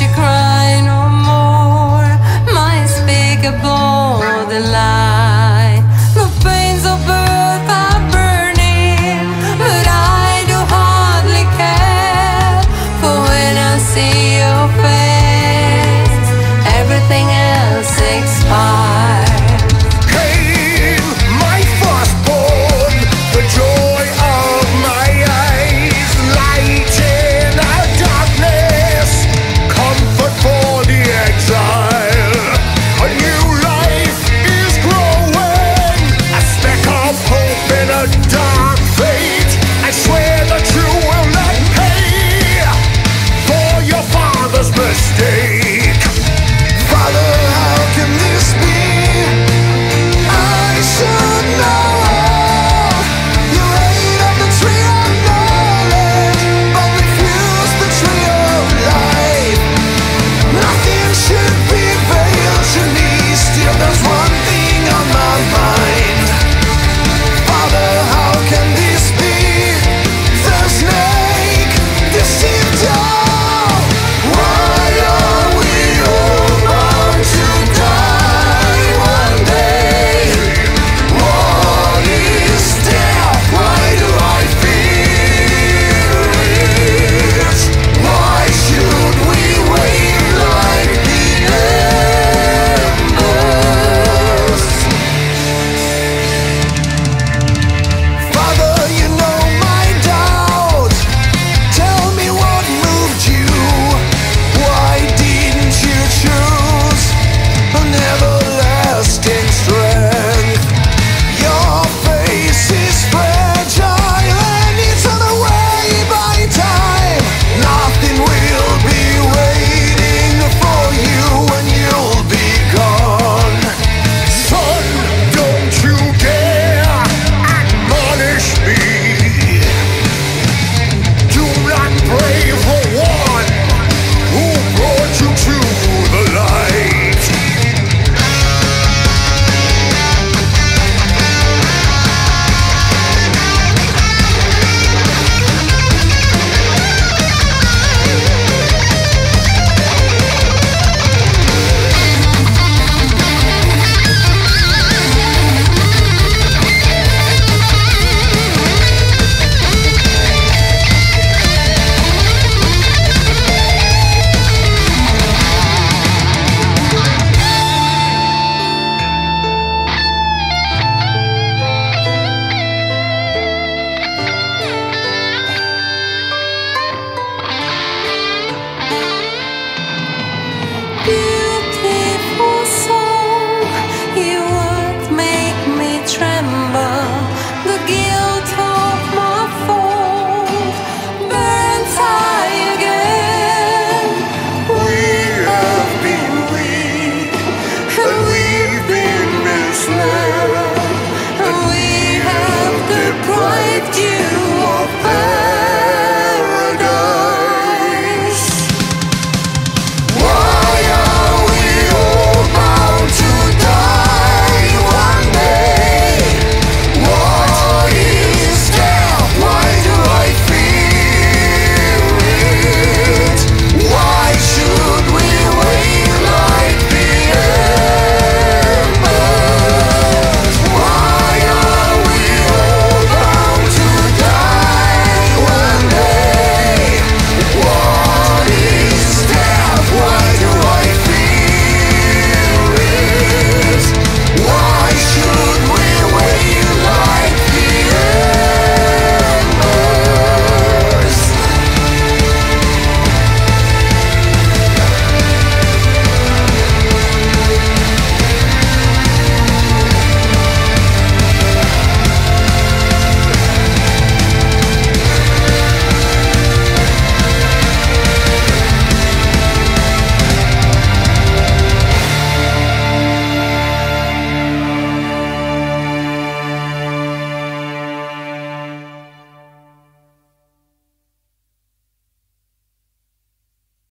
you cry.